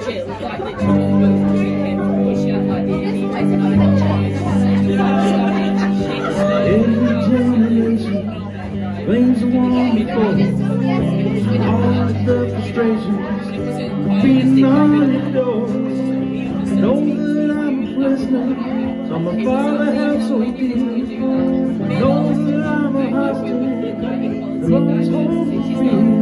chills because all the frustrations being on. Know that I'm a prisoner, father helps so he did. Know that I'm a hostage, for.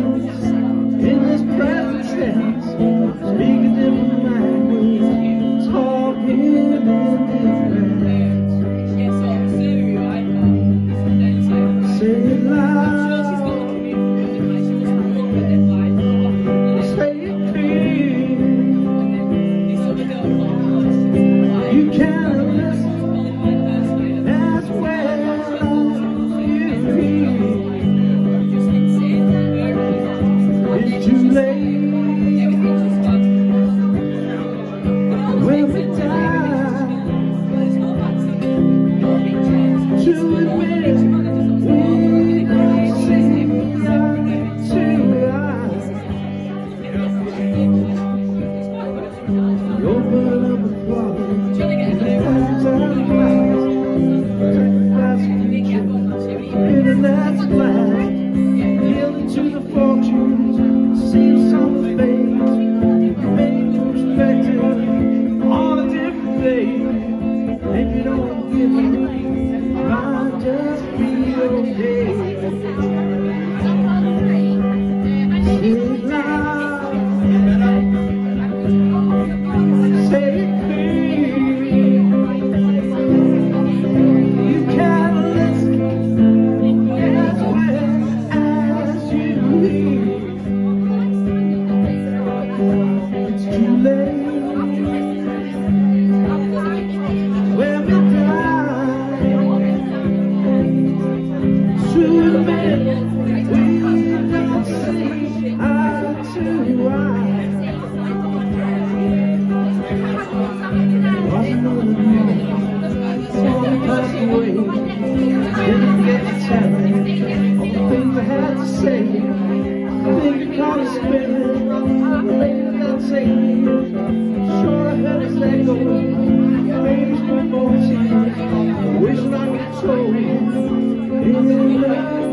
like a choice in.